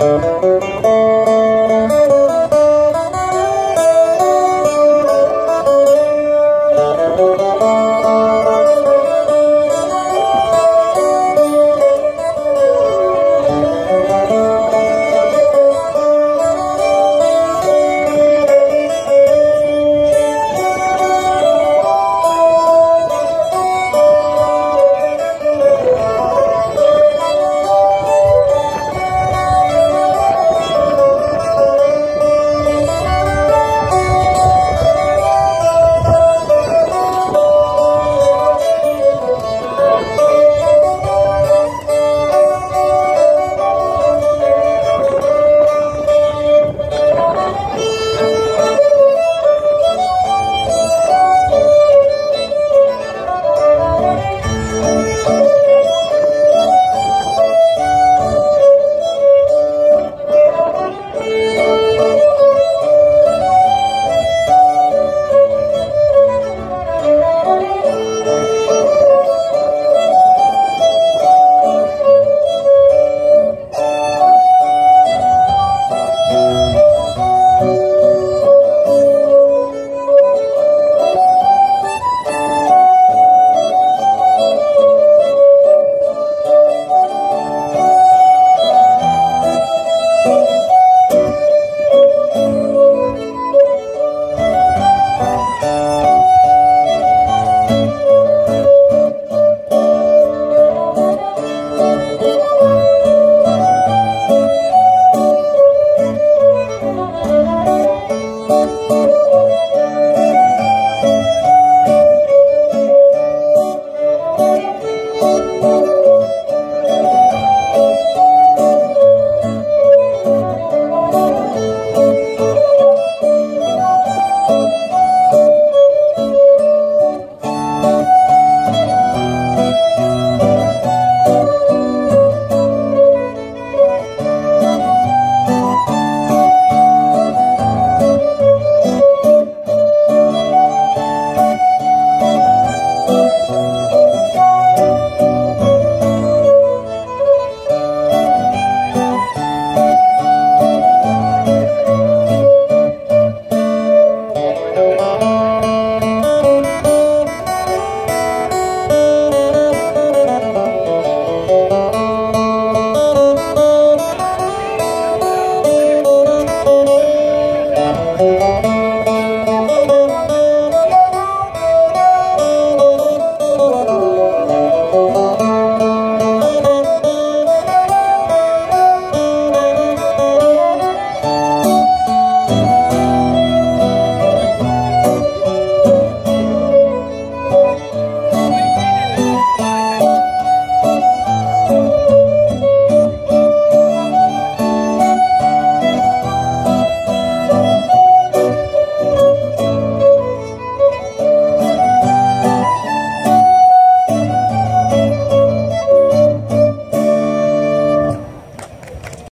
Música Música